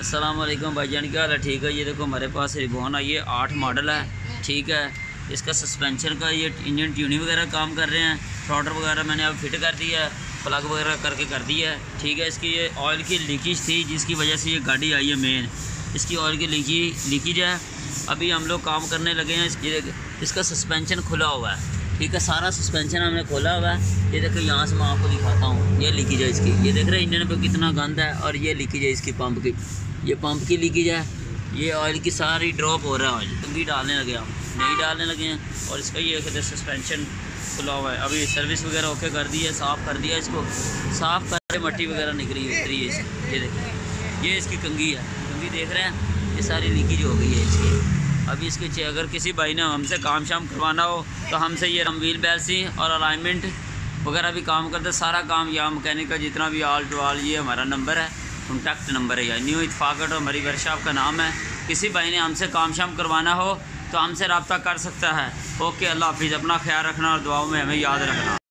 अस्सलाम भाई जान क्या हाल है? ठीक है? ये देखो, हमारे पास रिबोन आई है, आठ मॉडल है, ठीक है? इसका सस्पेंशन का ये इंजन ट्यूनिंग वगैरह काम कर रहे हैं फ्रॉडर वगैरह मैंने अब फिट कर दिया है प्लग वगैरह करके कर दिया है, ठीक है? इसकी ये ऑयल की लीकेज थी, जिसकी वजह से ये गाड़ी आई है मेन इसकी ऑयल की लीकी लीकेज है। अभी हम लोग काम करने लगे हैं, इसकी इसका सस्पेंशन खुला हुआ है, ठीक है? सारा सस्पेंशन हमने खोला हुआ है। ये देखो, यहाँ से मैं आपको दिखाता हूँ। ये लीकेज है इसकी। ये देख रहे हैं इंजन पे कितना गंद है और ये लीकेज है इसकी पंप की। ये पंप की लीकेज है। ये ऑयल की सारी ड्रॉप हो रहा है ऑयल टंकी डालने लगे हम। नहीं डालने लगे हैं। और इसका ये कहते सस्पेंशन खुला हुआ है। अभी सर्विस वगैरह ओके कर दी है, साफ़ कर दिया इसको। साफ़ करके मट्टी वगैरह निकली उतरी है ये देखिए ये इसकी कंगी है। कंगी देख रहे हैं। ये सारी लीकेज हो गई है इसकी। अभी इसके अगर किसी भाई ने हमसे काम शाम करवाना हो तो हमसे ये व्हील बैलसी और अलाइनमेंट वगैरह भी काम करते सारा काम या मकैनिक का, जितना भी आल टू आल, ये हमारा नंबर है कॉन्टैक्ट नंबर है। या न्यू इतफाकट और हमारी वर्कशॉप का नाम है। किसी भाई ने हमसे काम शाम करवाना हो तो हमसे रबता कर सकता है। ओके अल्लाह हाफिज़, अपना ख्याल रखना और दुआओं में हमें याद रखना।